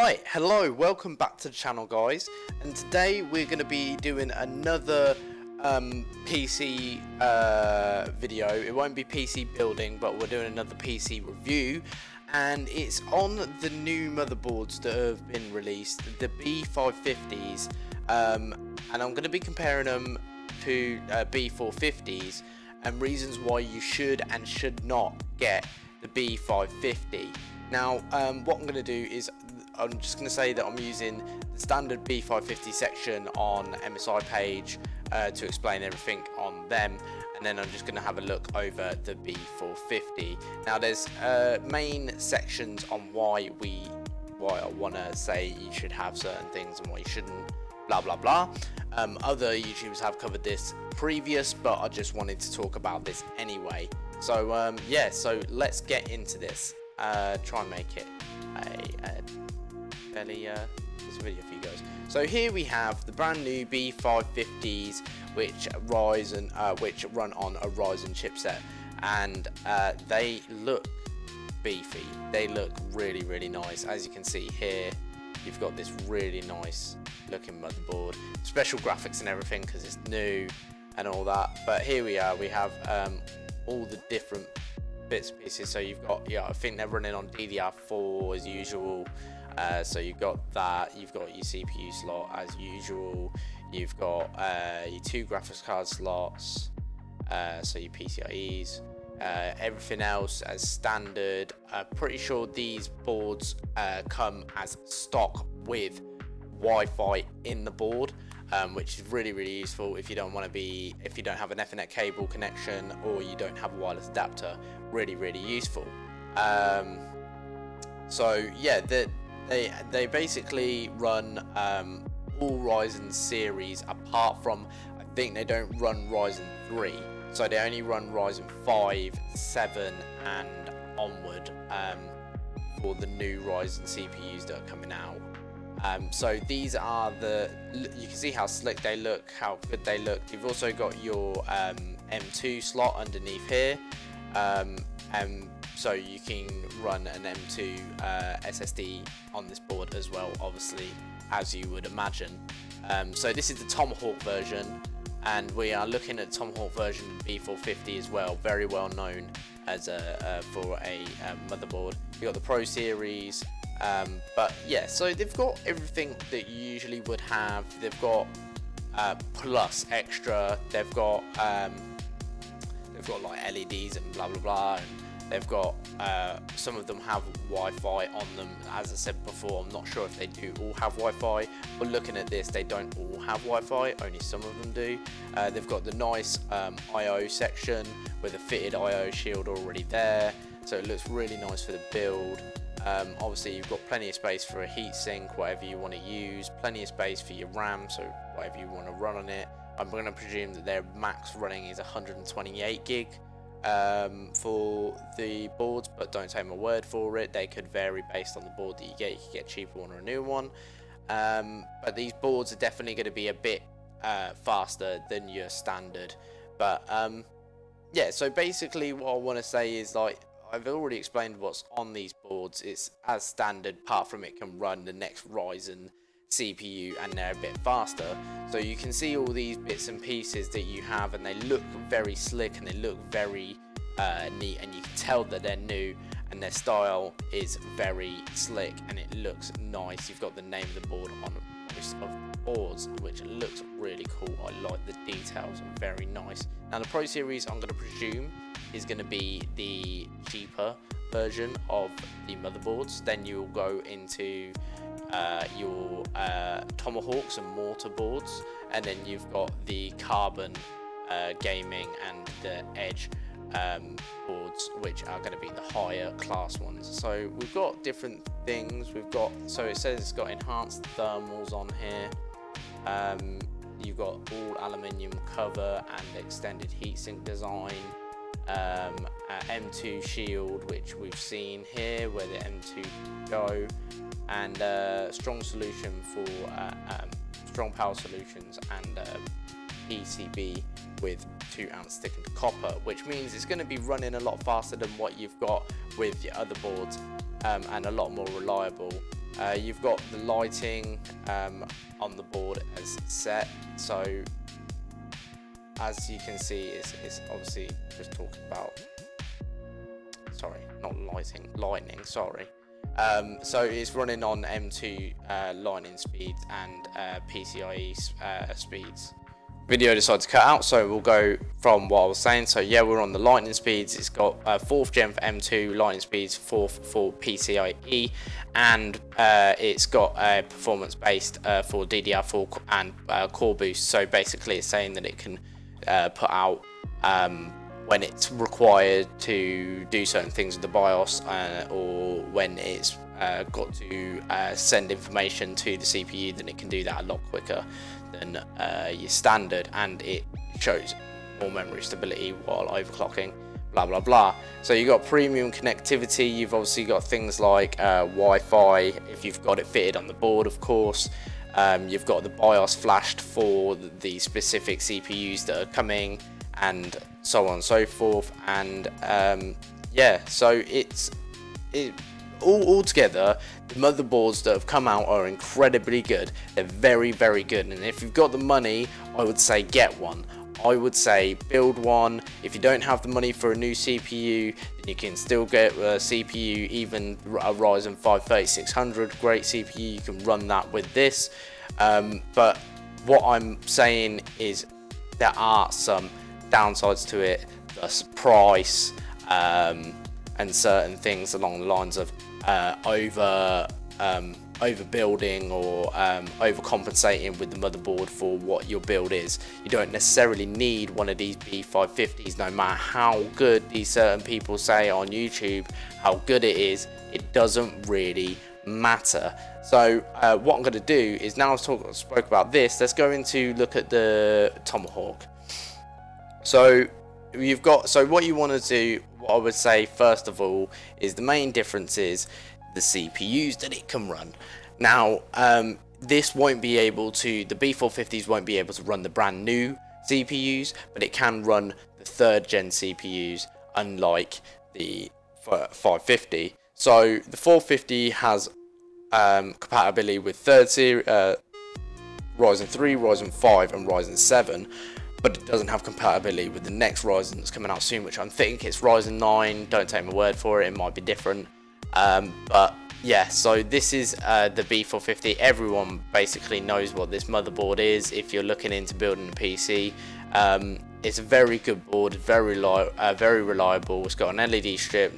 Right, hello, welcome back to the channel guys and today we're going to be doing another um, PC uh, video. It won't be PC building but we're doing another PC review and it's on the new motherboards that have been released, the B550s um, and I'm going to be comparing them to uh, B450s and reasons why you should and should not get the B550. Now, um, what I'm going to do is I'm just going to say that I'm using the standard B550 section on MSI page uh, to explain everything on them and then I'm just going to have a look over the B450. Now there's uh, main sections on why we why I want to say you should have certain things and why you shouldn't blah blah blah. Um, other YouTubers have covered this previous but I just wanted to talk about this anyway. So um, yeah so let's get into this uh, try and make it a, a fairly uh, this video for you guys. So here we have the brand new B550s, which Ryzen, uh, which run on a Ryzen chipset, and uh, they look beefy. They look really, really nice. As you can see here, you've got this really nice looking motherboard, special graphics and everything because it's new and all that. But here we are. We have um, all the different bits pieces. So you've got, yeah, I think they're running on DDR4 as usual. Uh, so you've got that, you've got your CPU slot as usual, you've got uh, your two graphics card slots, uh, so your PCIe's, uh, everything else as standard. Pretty sure these boards uh, come as stock with Wi-Fi in the board um, which is really really useful if you don't want to be if you don't have an Ethernet cable connection or you don't have a wireless adapter. Really really useful. Um, so yeah they they they basically run um, all Ryzen series apart from I think they don't run Ryzen 3 so they only run Ryzen 5 7 and onward um, for the new Ryzen CPUs that are coming out um, so these are the, you can see how slick they look, how good they look. You've also got your um, M2 slot underneath here. Um, and so you can run an M2 uh, SSD on this board as well, obviously, as you would imagine. Um, so this is the Tomahawk version, and we are looking at Tomahawk version B450 as well, very well known as a, uh, for a um, motherboard. You've got the Pro Series, um, but yeah, so they've got everything that you usually would have. They've got uh, plus extra. They've got um, they've got like LEDs and blah blah blah. And they've got uh, some of them have Wi-Fi on them. As I said before, I'm not sure if they do all have Wi-Fi. But looking at this, they don't all have Wi-Fi. Only some of them do. Uh, they've got the nice um, I/O section with a fitted I/O shield already there, so it looks really nice for the build. Um, obviously you've got plenty of space for a heatsink, whatever you want to use, plenty of space for your RAM, so whatever you want to run on it. I'm going to presume that their max running is 128 gig um, for the boards, but don't take my word for it. They could vary based on the board that you get. You could get a cheaper one or a new one. Um, but these boards are definitely going to be a bit uh, faster than your standard. But um, yeah, so basically what I want to say is like I've already explained what's on these boards. It's as standard, apart from it can run the next Ryzen CPU and they're a bit faster. So you can see all these bits and pieces that you have and they look very slick and they look very uh, neat and you can tell that they're new and their style is very slick and it looks nice. You've got the name of the board on most of boards which looks really cool. I like the details, very nice. Now the Pro Series I'm going to presume is going to be the cheaper version of the motherboards. Then you'll go into uh, your uh, Tomahawks and mortar boards, and then you've got the carbon uh, gaming and the edge um, boards, which are going to be the higher class ones. So we've got different things. We've got so it says it's got enhanced thermals on here. Um, you've got all aluminium cover and extended heatsink design. Um, M2 shield which we've seen here where the M2 go. And uh, strong solution for uh, um, strong power solutions and uh, PCB with 2 ounce thickened copper which means it's going to be running a lot faster than what you've got with your other boards um, and a lot more reliable Uh, you've got the lighting um, on the board as set, so as you can see, it's, it's obviously just talking about. Sorry, not lighting, lightning. Sorry. Um, so it's running on M2 uh, lightning speeds and uh, PCIe uh, speeds video decided to cut out so we'll go from what I was saying. So yeah we're on the lightning speeds. It's got uh, 4th gen for M2 lightning speeds 4th for PCIe and uh, it's got a performance based uh, for DDR4 and uh, core boost. So basically it's saying that it can uh, put out um, when it's required to do certain things with the BIOS uh, or when it's uh, got to uh, send information to the CPU, then it can do that a lot quicker than uh, your standard, and it shows more memory stability while overclocking. Blah blah blah. So you've got premium connectivity. You've obviously got things like uh, Wi-Fi if you've got it fitted on the board, of course. Um, you've got the BIOS flashed for the specific CPUs that are coming, and so on and so forth. And um, yeah, so it's it all, all together, the motherboards that have come out are incredibly good. They're very, very good. And if you've got the money, I would say get one. I would say build one. If you don't have the money for a new CPU, you can still get a CPU, even a Ryzen 5 3600, great CPU. You can run that with this. Um, but what I'm saying is there are some downsides to it, the price, um, and certain things along the lines of uh, over um, overbuilding or um, overcompensating with the motherboard for what your build is. You don't necessarily need one of these B550s no matter how good these certain people say on YouTube how good it is it doesn't really matter. So uh, what I'm going to do is now I've talk, spoke about this let's go into look at the Tomahawk. So you've got so what you want to do what I would say first of all is the main difference is the CPUs that it can run. Now um, this won't be able to the B450s won't be able to run the brand new CPUs but it can run the third gen CPUs unlike the 550 so the 450 has um, compatibility with third series uh, Ryzen 3, Ryzen 5 and Ryzen 7 but it doesn't have compatibility with the next Ryzen that's coming out soon, which I think it's Ryzen 9. Don't take my word for it, it might be different. Um, but yeah, so this is uh, the B450. Everyone basically knows what this motherboard is if you're looking into building a PC. Um, it's a very good board, very, uh, very reliable. It's got an LED strip,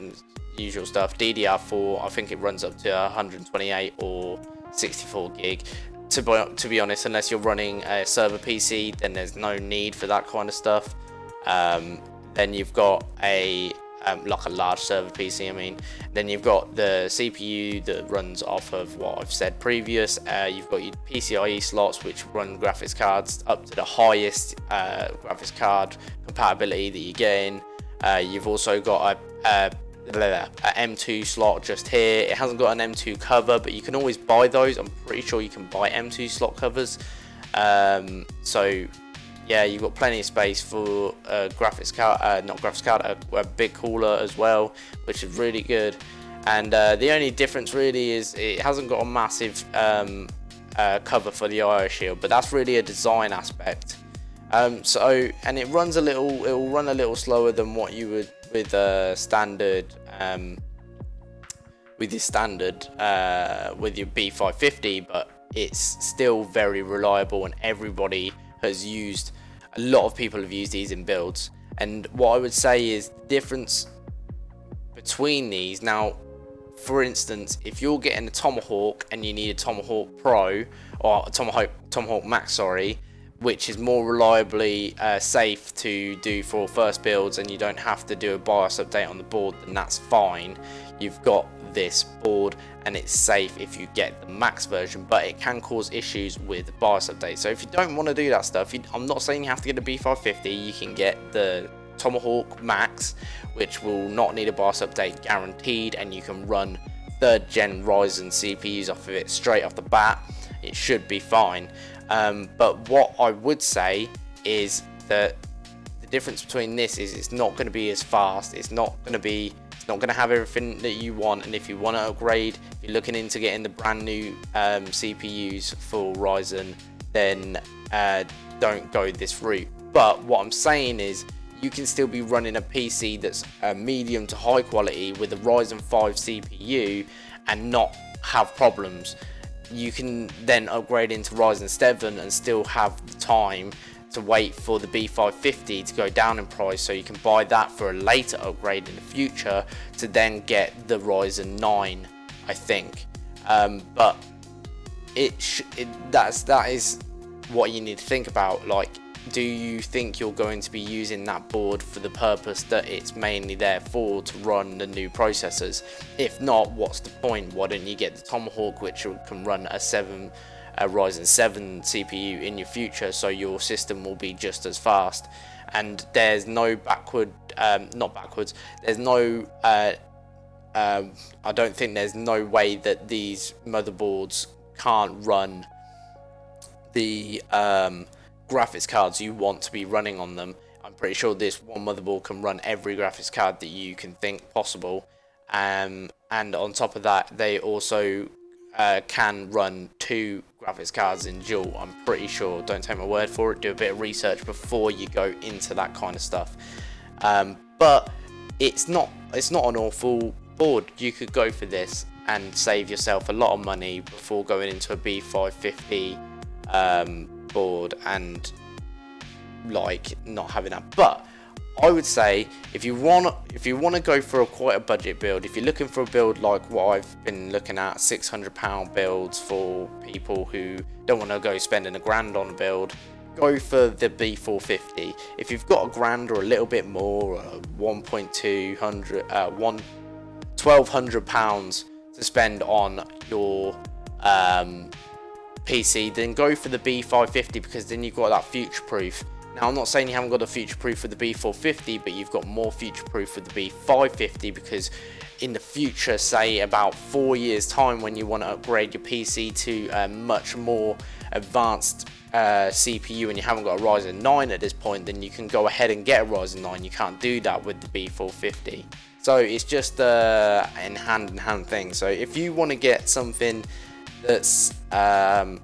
usual stuff. DDR4, I think it runs up to 128 or 64 gig to be, to be honest, unless you're running a server PC, then there's no need for that kind of stuff. Um, then you've got a um, like a large server PC. I mean, then you've got the CPU that runs off of what I've said previous. Uh, you've got your PCIe slots which run graphics cards up to the highest uh, graphics card compatibility that you're getting. Uh, you've also got a, a a M2 slot just here. It hasn't got an M2 cover, but you can always buy those. I'm pretty sure you can buy M2 slot covers. Um, so yeah, you've got plenty of space for graphics card, uh, not graphics card, a, a, big cooler as well, which is really good. And uh, the only difference really is it hasn't got a massive um, uh, cover for the IO shield, but that's really a design aspect. Um, so, and it runs a little, it will run a little slower than what you would with a standard um, with your standard uh, with your B550 but it's still very reliable and everybody has used a lot of people have used these in builds. And what I would say is the difference between these now for instance if you're getting a Tomahawk and you need a Tomahawk Pro or a Tomahawk Tomahawk Max sorry which is more reliably uh, safe to do for first builds and you don't have to do a BIOS update on the board then that's fine. You've got this board and it's safe if you get the max version but it can cause issues with BIOS updates so if you don't want to do that stuff you, I'm not saying you have to get a B550 you can get the Tomahawk Max which will not need a BIOS update guaranteed and you can run third gen Ryzen CPUs off of it straight off the bat. It should be fine um, but what I would say is that the difference between this is it's not going to be as fast. It's not going to be. It's not going to have everything that you want. And if you want to upgrade, if you're looking into getting the brand new um, CPUs for Ryzen, then uh, don't go this route. But what I'm saying is, you can still be running a PC that's a medium to high quality with a Ryzen 5 CPU and not have problems. You can then upgrade into Ryzen 7 and still have the time to wait for the B550 to go down in price so you can buy that for a later upgrade in the future to then get the Ryzen 9 I think. Um, but it, it that's that is what you need to think about like do you think you're going to be using that board for the purpose that it's mainly there for to run the new processors? If not what's the point? Why don't you get the Tomahawk which can run a 7 a Ryzen 7 CPU in your future so your system will be just as fast? And there's no backward um, not backwards there's no uh, um, I don't think there's no way that these motherboards can't run the um, graphics cards you want to be running on them I'm pretty sure this one motherboard can run every graphics card that you can think possible um, and on top of that they also uh, can run two graphics cards in dual. I'm pretty sure. Don't take my word for it. Do a bit of research before you go into that kind of stuff. Um, but it's not it's not an awful board. You could go for this and save yourself a lot of money before going into a B550 um, board and like not having that. But I would say if you want if you want to go for a quite a budget build, if you're looking for a build like what I've been looking at, 600 pound builds for people who don't want to go spending a grand on a build, go for the B450. If you've got a grand or a little bit more, uh, 1.2 hundred, uh, one, 1200 pounds to spend on your um, PC, then go for the B550 because then you've got that future proof now, I'm not saying you haven't got a future proof with the B450, but you've got more future proof with the B550 because in the future, say about four years time when you want to upgrade your PC to a much more advanced uh, CPU and you haven't got a Ryzen 9 at this point, then you can go ahead and get a Ryzen 9. You can't do that with the B450. So it's just a uh, in hand in hand thing. So if you want to get something that's um,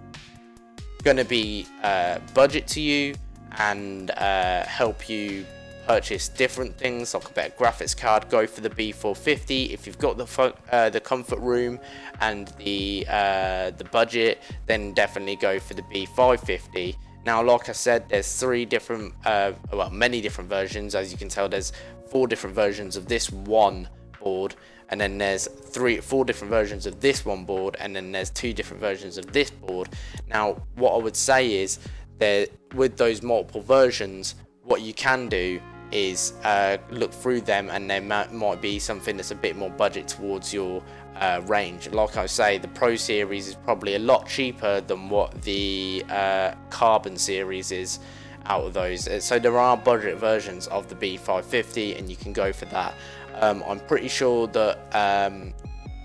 going to be uh, budget to you, and uh, help you purchase different things. Like a better graphics card go for the B450 if you've got the uh, the comfort room and the uh, the budget then definitely go for the B550 now like I said there's three different uh, well many different versions. As you can tell there's four different versions of this one board and then there's three four different versions of this one board and then there's two different versions of this board. Now what I would say is there with those multiple versions what you can do is uh, look through them and there might, might be something that's a bit more budget towards your uh, range. Like I say the Pro series is probably a lot cheaper than what the uh, Carbon series is out of those. Uh, so there are budget versions of the B550 and you can go for that um, I'm pretty sure that um,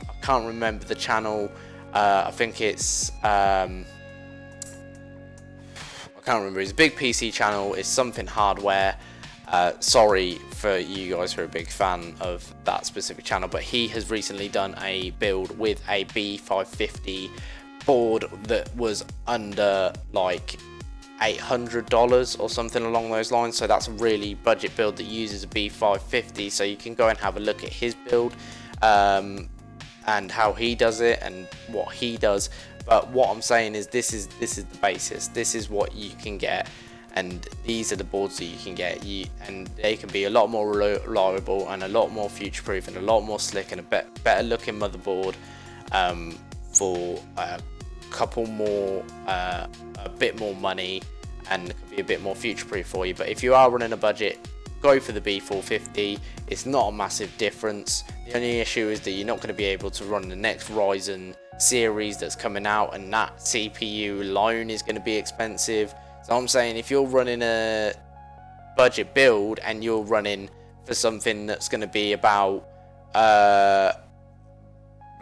I can't remember the channel uh, I think it's um, I can't remember. It's a big PC channel. It's something hardware. Uh, sorry for you guys who are a big fan of that specific channel, but he has recently done a build with a B550 board that was under like $800 or something along those lines. So that's a really budget build that uses a B550. So you can go and have a look at his build um, and how he does it and what he does but what I'm saying is this is this is the basis this is what you can get and these are the boards that you can get you and they can be a lot more reliable and a lot more future proof and a lot more slick and a better looking motherboard um, for a couple more uh, a bit more money and be a bit more future proof for you. But if you are running a budget go for the B450 it's not a massive difference. The only issue is that you're not going to be able to run the next Ryzen series that's coming out and that CPU alone is going to be expensive. So I'm saying if you're running a budget build and you're running for something that's going to be about uh,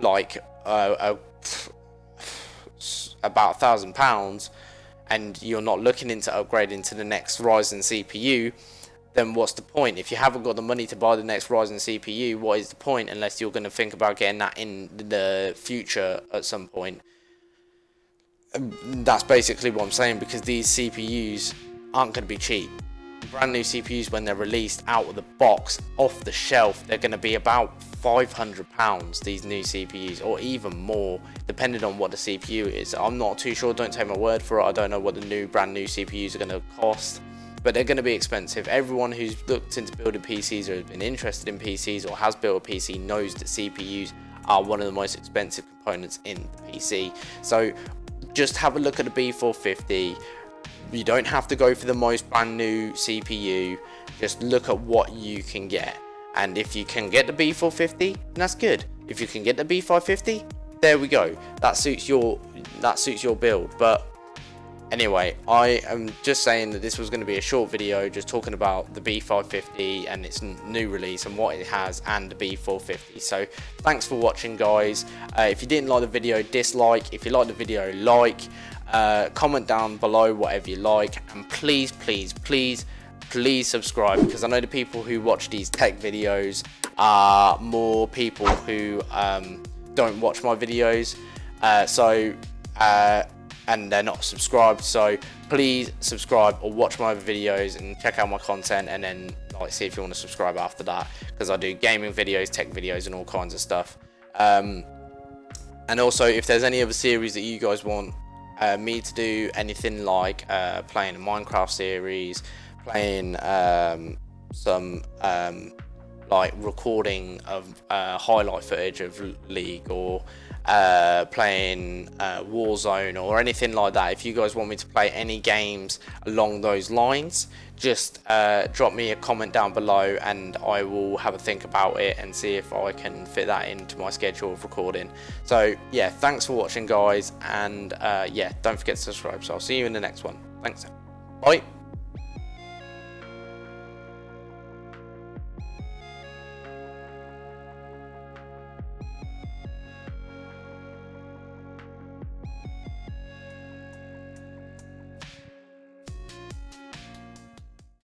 like uh, about a thousand pounds and you're not looking into upgrading to the next Ryzen CPU then what's the point? If you haven't got the money to buy the next Ryzen CPU, what is the point unless you're going to think about getting that in the future at some point? Um, that's basically what I'm saying because these CPUs aren't going to be cheap. Brand new CPUs, when they're released out of the box, off the shelf, they're going to be about 500 pounds. These new CPUs, or even more, depending on what the CPU is. I'm not too sure. Don't take my word for it. I don't know what the new brand new CPUs are going to cost but they're going to be expensive. Everyone who's looked into building PCs or has been interested in PCs or has built a PC knows that CPUs are one of the most expensive components in the PC. So just have a look at the B450. You don't have to go for the most brand new CPU. Just look at what you can get. And if you can get the B450, that's good. If you can get the B550, there we go. That suits your that suits your build. But Anyway, I am just saying that this was going to be a short video just talking about the B550 and its new release and what it has and the B450. So thanks for watching guys. Uh, if you didn't like the video, dislike. If you liked the video, like. Uh, comment down below whatever you like and please, please, please, please subscribe because I know the people who watch these tech videos are more people who um, don't watch my videos. Uh, so uh, and they're not subscribed. So please subscribe or watch my videos and check out my content. And then like see if you want to subscribe after that because I do gaming videos tech videos and all kinds of stuff. Um, and also if there's any other series that you guys want uh, me to do anything like uh, playing a Minecraft series playing um, some um, like recording of uh, highlight footage of League or uh, playing uh, Warzone or anything like that, if you guys want me to play any games along those lines, just uh, drop me a comment down below and I will have a think about it and see if I can fit that into my schedule of recording. So yeah, thanks for watching guys and uh, yeah, don't forget to subscribe. So I'll see you in the next one. Thanks. Bye.